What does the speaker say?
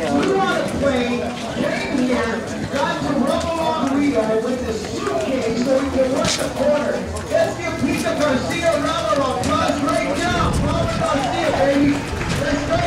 We want corner. Let's give Pizza Garcia a round right now. Paula Garcia, baby. Let's go.